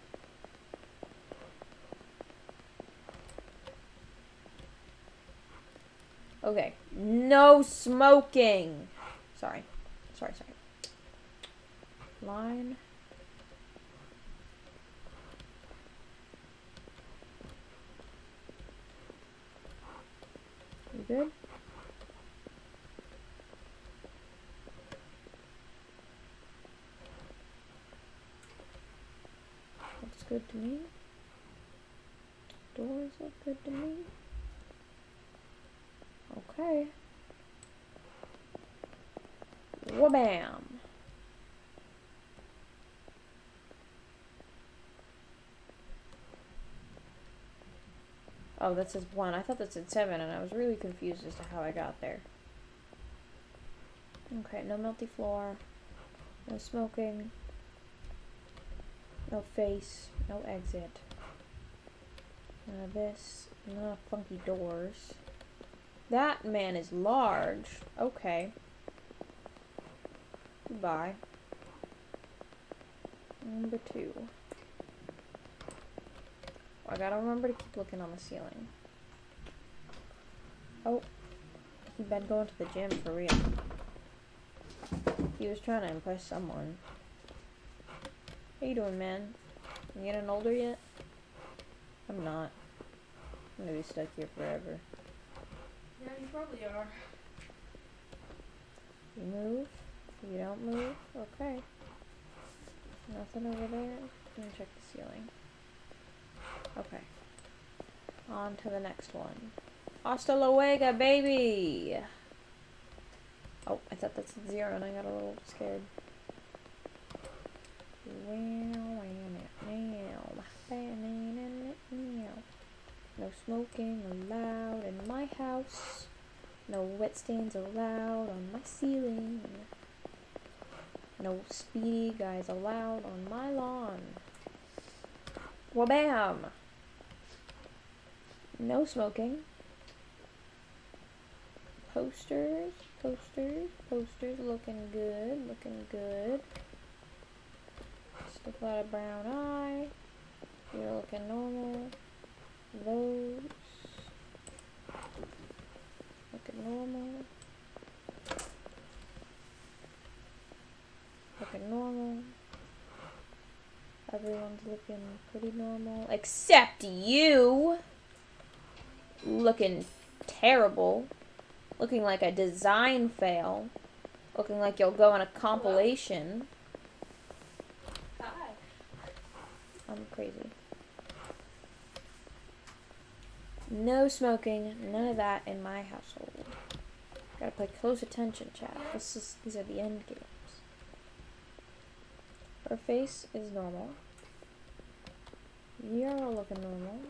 Okay. No smoking. Sorry. Sorry, sorry. Line. You good? Looks good to me. Doors look good to me. Okay. Wabam! Oh, that says one. I thought that said seven, and I was really confused as to how I got there. Okay, no melty floor. No smoking. No face. No exit. None of this. No funky doors. That man is large. Okay. Goodbye. Number two. I gotta remember to keep looking on the ceiling. Oh, he been going to the gym for real. He was trying to impress someone. How you doing, man? You getting older yet? I'm not. I'm gonna be stuck here forever. Yeah, you probably are. You move. You don't move? Okay. Nothing over there. Let me check the ceiling. Okay. On to the next one. Hasta luego, baby! Oh, I thought that's zero and I got a little scared. No smoking allowed in my house. No wet stains allowed on my ceiling. No speedy guys allowed on my lawn. Well, bam! No smoking. Posters, posters, posters, looking good, looking good. without a brown eye. You're looking normal. Those. Looking normal. Looking normal. Everyone's looking pretty normal. Except you! Looking terrible. Looking like a design fail. Looking like you'll go in a compilation. Hi. I'm crazy. No smoking, none of that in my household. Gotta pay close attention, chat. This is these are the end games. Her face is normal. You're looking normal.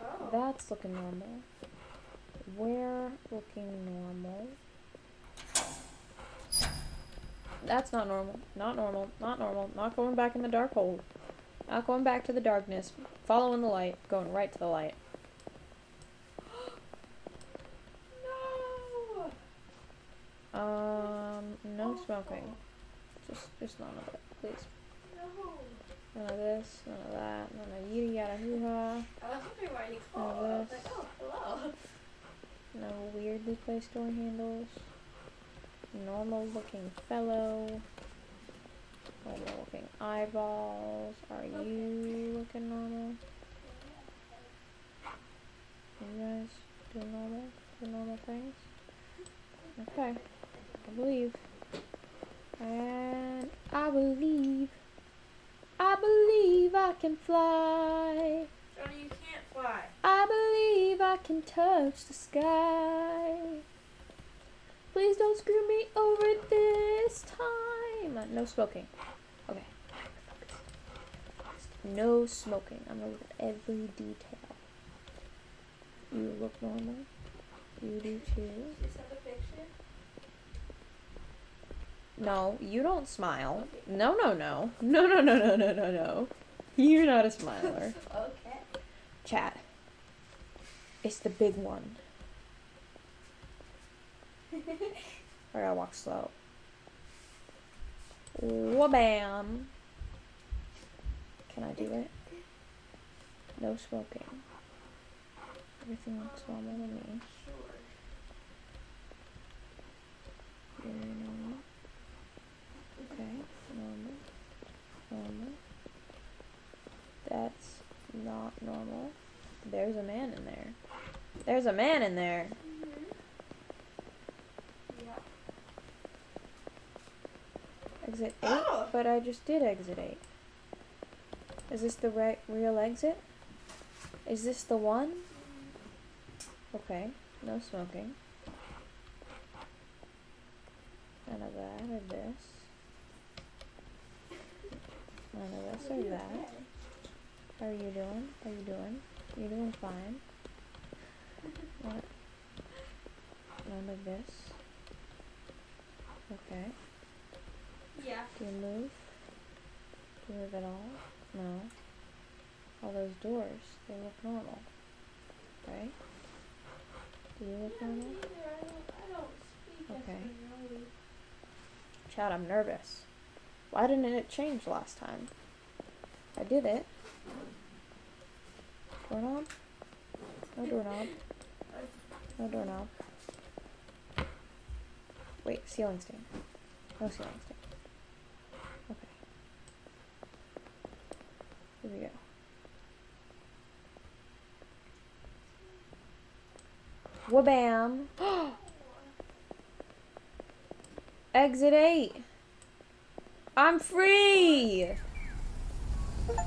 Oh. That's looking normal. We're looking normal. That's not normal. Not normal. Not normal. Not going back in the dark hole. Not going back to the darkness. Following the light. Going right to the light. no. Um, no smoking. Just, just none of it, please. No. None of this, none of that, none of yada yada hoo ha. I was wondering why you None called. of I was this. like, oh, hello. No weirdly placed door handles. Normal looking fellow. Normal looking eyeballs. Are you looking normal? You guys do normal? Do normal things? Okay. I believe. And I believe. I believe I can fly. Johnny, you can't fly. I believe I can touch the sky. Please don't screw me over this time. No smoking. Okay. No smoking. I'm gonna look at every detail. You look normal. You do too. Is that a picture? No, you don't smile. No, no, no. No, no, no, no, no, no, no. You're not a smiler. okay. Chat. It's the big one. I gotta walk slow. Wabam. Can I do it? No smoking. Everything looks normal to me. Sure. Very normal. Okay, normal. Normal. That's not normal. There's a man in there. There's a man in there. Mm-hmm. Yeah. Exit 8? Oh! But I just did exit 8. Is this the right real exit? Is this the one? Okay, no smoking. None of that or this. None of this or that. How are you doing? How are you doing? You're doing fine. What? None of this. Okay. Yeah. Do you move? Do you move at all? No. All those doors, they look normal. Right? Do you look normal? I don't, I don't speak Okay. Chat, I'm nervous. Why didn't it change last time? I did it. Doorknob? No doorknob. No doorknob. Wait, ceiling stain. No ceiling stain. Okay. Here we go. Wabam! Exit 8! I'm free!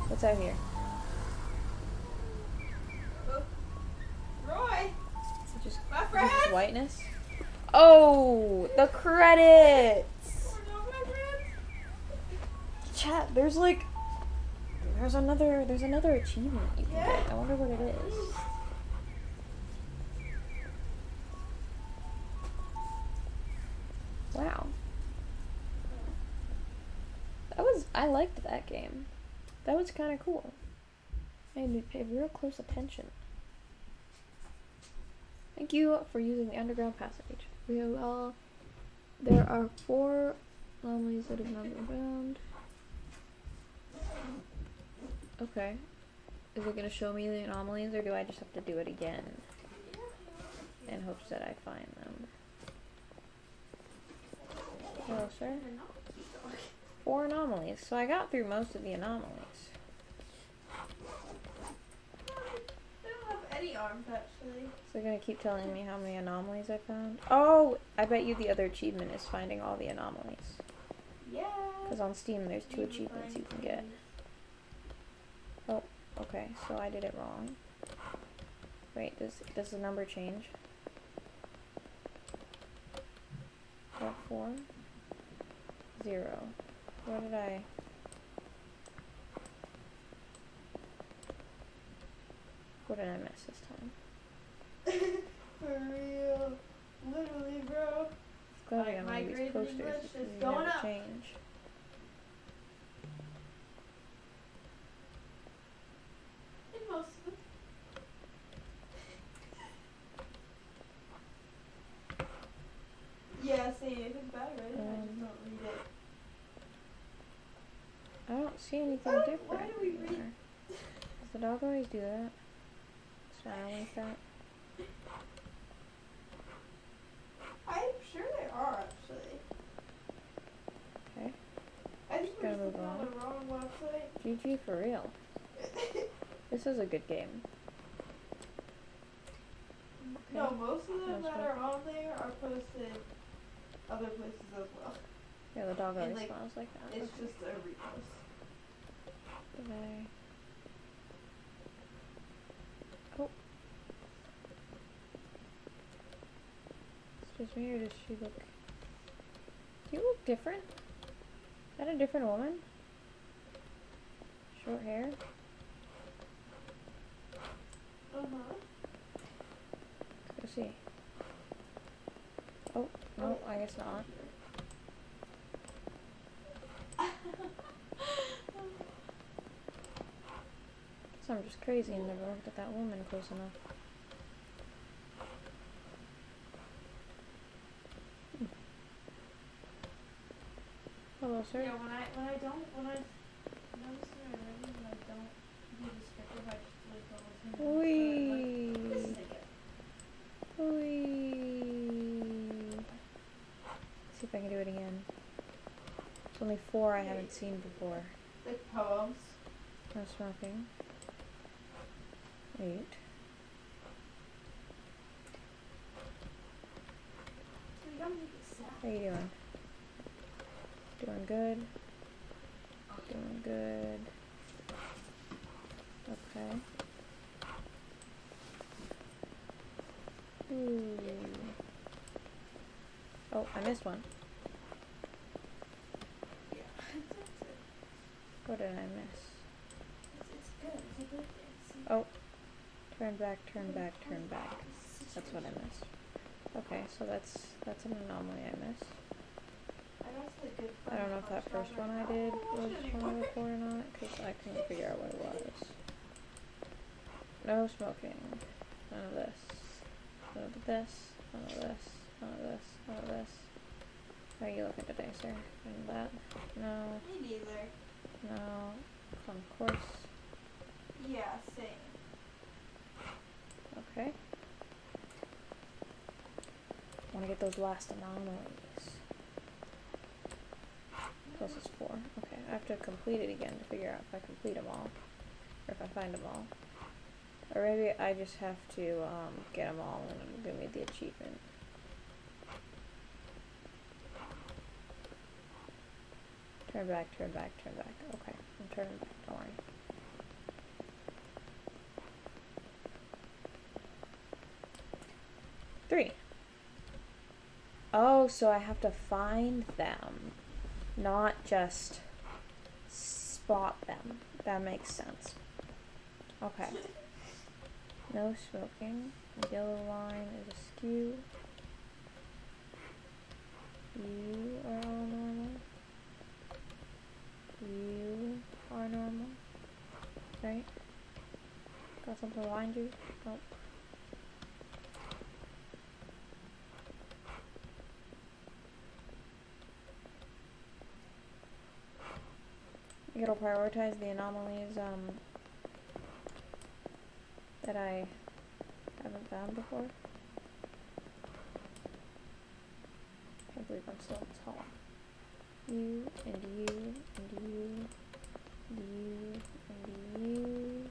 What's out here? Just, My is it friend! just whiteness? Oh, the credits! No, my friend! Chat, there's like, there's another, there's another achievement you can get. I wonder what it is. Wow. That was, I liked that game. That was kind of cool. Made me pay real close attention. Thank you for using the underground passage. We have all. There are four anomalies that have not been found. Okay. Is it gonna show me the anomalies, or do I just have to do it again in hopes that I find them? Hello, sir. Four anomalies. So I got through most of the anomalies. They don't have any arms actually. So they're gonna keep telling me how many anomalies I found. Oh, I bet you the other achievement is finding all the anomalies. Yeah. Because on Steam, there's two achievements you can get. Oh, okay, so I did it wrong. Wait, does does the number change? What four? Zero. What did I? What did I miss this time? For real. Literally, bro. It's glad I got My these posters English because is they going up. change. In most of them. yeah, same. It's bad, right? I just Um, don't read it. I don't see anything different. why do we read-. Does the dog always do that? Like that? I'm sure they are actually. Okay. I think we're Gotta move looking on the wrong website. GG for real. This is a good game. no, most of them that are on there are posted other places as well. Yeah, the dog And, always like, smiles like that. It's Okay. just a repost. Did I- Oh. Excuse me, or does she look... Do you look different? Is that a different woman? Short hair? Uh huh. Let's go see. Oh, no, I guess not. So I'm just crazy and never looked at that woman close enough. Hmm. Yeah, when I when I don't when I notice when I read when I don't do script, I just like go listen to Wee. Like, this is it. See if I can do it again. There's only four I haven't seen before. Like poems. No smoking. Eight. We don't need to sad. How you doing? Doing good. Doing good. Okay. Ooh. Oh, I missed one. What did I miss? Oh. Turn back, turn back, turn back. That's what I missed. Okay, so that's that's an anomaly I missed. I got to the good I don't know if that first one I did was one of the or not, because I couldn't figure out what it was. No smoking. None of this. None of this. None of this. None of this. None of this. How are you looking today, sir? None of that. No. Me neither. No. Concourse. Yeah, same. Okay. Want to get those last anomalies. Plus it's four. Okay, I have to complete it again to figure out if I complete them all. Or if I find them all. Or maybe I just have to um, get them all and it'll give me the achievement. Turn back, turn back, turn back. Okay, I'm turning back, don't worry. Three. Oh, so I have to find them, not just spot them. That makes sense. Okay. No smoking. The yellow line is askew. You are all normal. You are normal. Right? Got something behind you? Nope. Gotta prioritize the anomalies um, that I haven't found before? can't believe I'm still in hall. You and you and you and you and you.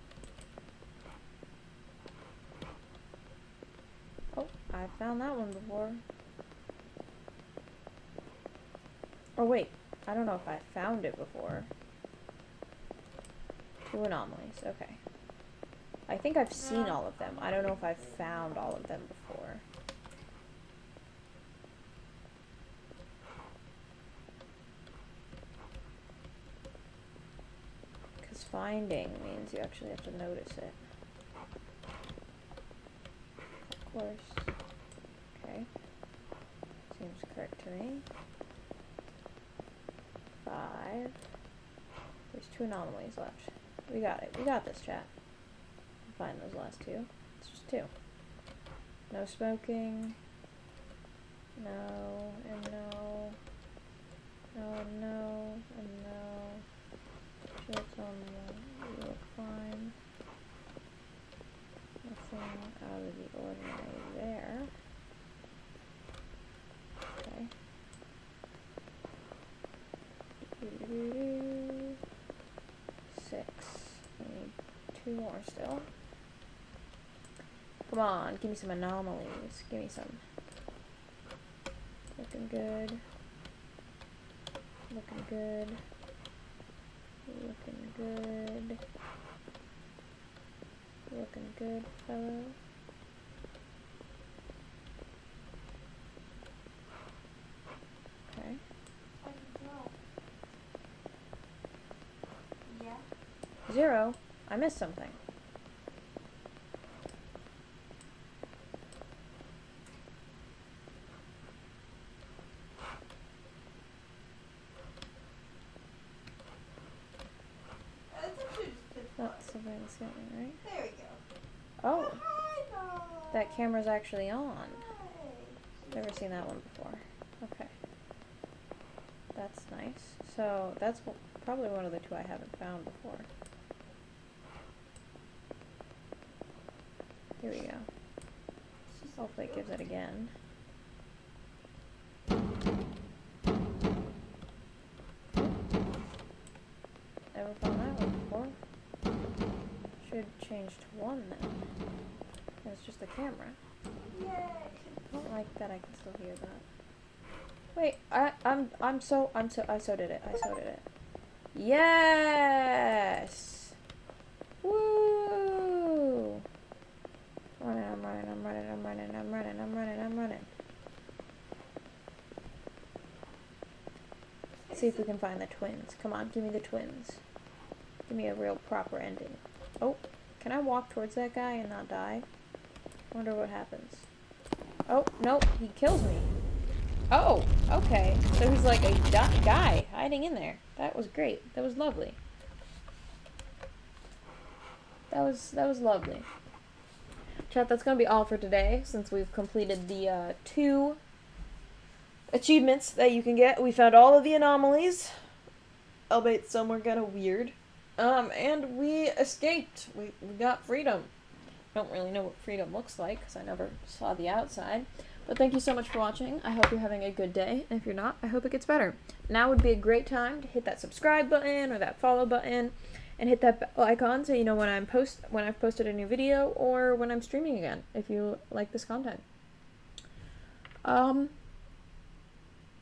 Oh, I found that one before. Oh wait, I don't know if I found it before. Two anomalies, okay. I think I've seen all of them. I don't know if I've found all of them before. Because finding means you actually have to notice it. Of course. Okay. Seems correct to me. Five. There's two anomalies left. We got it. We got this, chat. Find those last two. It's just two. No smoking. No, and no. No, and no, and no. Shirts on the, look fine. Nothing out of the ordinary there. Okay. Doo-doo-doo-doo. Six. I need two more still. Come on, give me some anomalies. Give me some. Looking good. Looking good. Looking good. Looking good, fellow. Okay. I don't know. Yeah. Zero. I missed something. Oh, that's actually just pitch black. That's something that's getting right. There we go. Oh, oh Hi, that camera's actually on. Hi. Never seen that one before. Okay. That's nice. So that's probably one of the two I haven't found before. Here we go. Hopefully it gives it again. Never found that one before. Should change to one then. It's just the camera. Yay. I don't like that I can still hear that. Wait, I I'm I'm so I'm so I so did it. I so did it. Yes. Woo! Running, I'm running, I'm running, I'm running, I'm running, I'm running, I'm running. See if we can find the twins. Come on, give me the twins. Give me a real proper ending. Oh, can I walk towards that guy and not die? Wonder what happens. Oh, no, he kills me. Oh, okay. So he's like a guy hiding in there. That was great. That was lovely. That was that was lovely. Chat, that's gonna be all for today since we've completed the uh, two achievements that you can get. We found all of the anomalies, albeit some were kind of weird. Um, and we escaped. We, we got freedom. Don't really know what freedom looks like because I never saw the outside. But thank you so much for watching. I hope you're having a good day. And if you're not, I hope it gets better. Now would be a great time to hit that subscribe button or that follow button and hit that bell icon so you know when I'm post when I've posted a new video or when I'm streaming again if you like this content. Um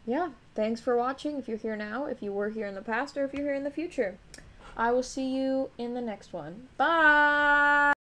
yeah, thanks for watching if you're here now, if you were here in the past or if you're here in the future. I will see you in the next one. Bye.